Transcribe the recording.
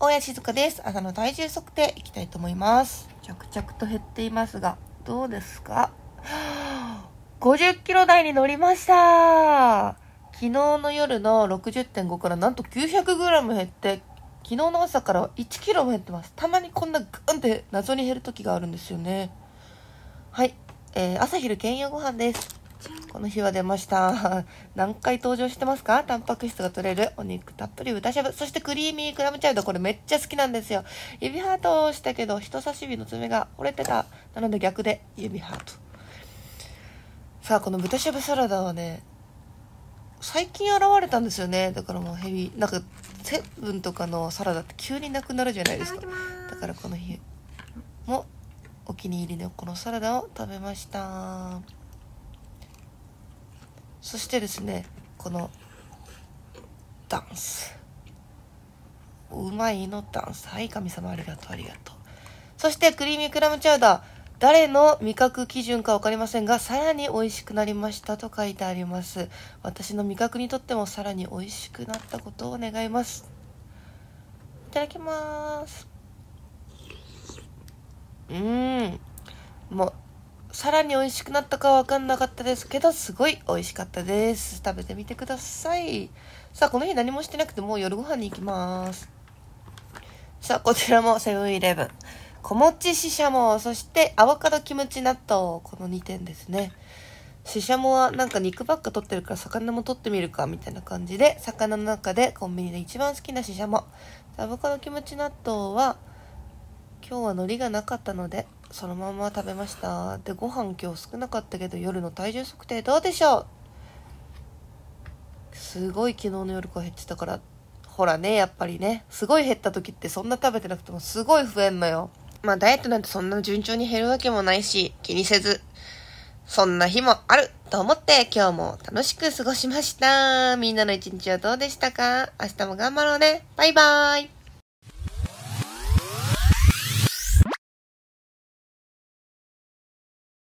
大谷静香です。朝の体重測定いきたいと思います。着々と減っていますが、どうですか ?50 キロ台に乗りました昨日の夜の60.5からなんと900グラム減って、昨日の朝から1キロも減ってます。たまにこんなグーンって謎に減る時があるんですよね。はい。えー、朝昼兼用ご飯です。この日は出ました。何回登場してますか？タンパク質が取れるお肉たっぷり豚しゃぶ。そしてクリーミークラムチャウダー。これめっちゃ好きなんですよ。指ハートをしたけど人差し指の爪が折れてた。なので逆で指ハート。さあ、この豚しゃぶサラダはね、最近現れたんですよね。だからもうヘビー。なんか、セブンとかのサラダって急になくなるじゃないですか。だからこの日もお気に入りのこのサラダを食べました。そしてですね、このダンス。うまいのダンス。はい、神様ありがとう、ありがとう。そしてクリーミークラムチャウダー。誰の味覚基準かわかりませんが、さらに美味しくなりましたと書いてあります。私の味覚にとってもさらに美味しくなったことを願います。いただきます。うーん。もう、さらに美味しくなったかは分かんなかったですけど、すごい美味しかったです。食べてみてください。さあ、この日何もしてなくてもう夜ご飯に行きます。さあ、こちらもセブンイレブン。小餅ししゃも、そしてアボカドキムチ納豆。この2点ですね。ししゃもはなんか肉ばっか取ってるから魚も取ってみるかみたいな感じで、魚の中でコンビニで一番好きなししゃも。アボカドキムチ納豆は、今日は海苔がなかったので、そのまま食べました。で、ご飯今日少なかったけど、夜の体重測定どうでしょう？すごい昨日の夜から減ってたから、ほらね、やっぱりね、すごい減った時ってそんな食べてなくてもすごい増えんのよ。まあダイエットなんてそんな順調に減るわけもないし、気にせず、そんな日もあると思って今日も楽しく過ごしました。みんなの一日はどうでしたか？明日も頑張ろうね。バイバーイ。